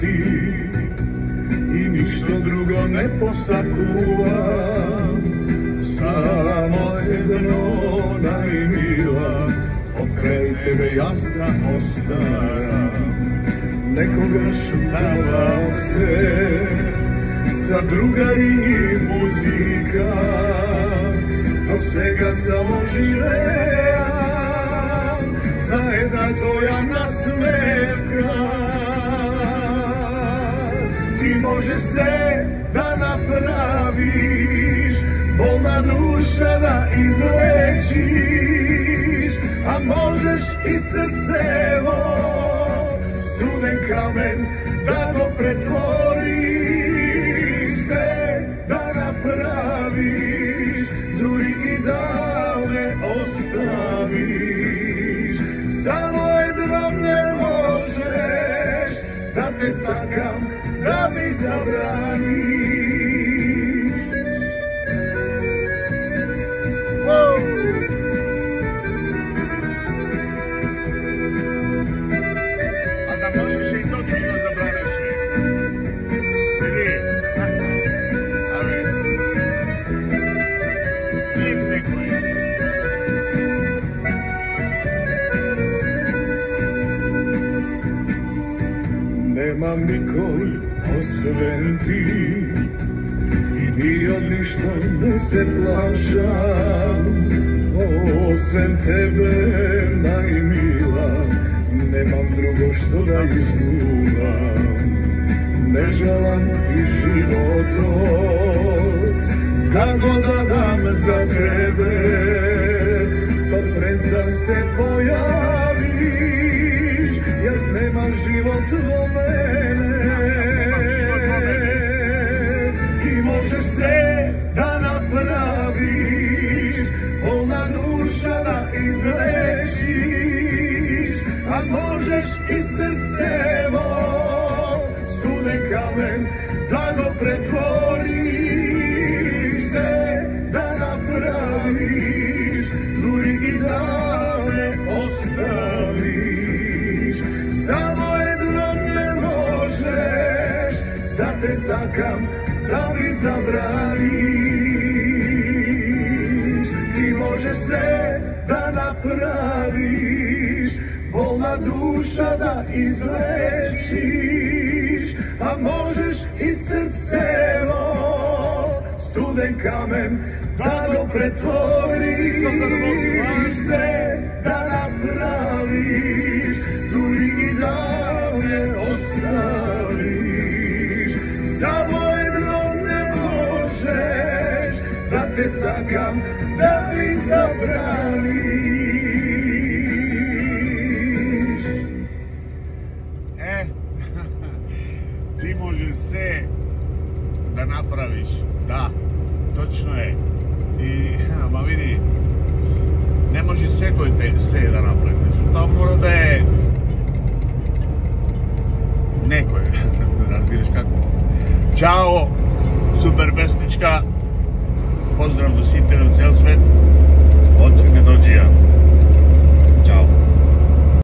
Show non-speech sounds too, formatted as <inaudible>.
ti i ništo drugo ne posakuvam samo jedno najmila pokraj tebe jasna ostaram nekoga šmavao se za drugari i muzika. Do svega samo živeam zajedna tvoja nasmevka ti može se da napraviš bolna duša da izlečiš a možeš i srcevo studen kamen da go pretvoriš se da napraviš drugi i ostaviš te sakam da mi zabraniš Nemam nikoj osven ti. I ti od ništo ne se plašam tebe najmila Nemam drugo što da izguvam Ne žalam ti život Kako da dam za tebe izlečiš A možeš i srcevo Studen kamen da go pretvoriš se da napraviš Duri i da ne ostaviš. Samo jedno ne možeš da te sakam da mi zabraniš. Ti možeš se da napraviš Bolna duša da izlečiš A možeš i srcevo Studen kamen da go pretvoriš. Se da napraviš Duri i da ne te sakam da mi zabraniš E, <laughs> ti može sve da napraviš, da, točno je. I, <laughs> ma vidi, ne može sve koji te sve da napraviš. To mora da je neko je, <laughs> razbiraš kako. Ćao, super pesnička, pozdrav do Sipira u cijel svet od Gnedođija. Ćao.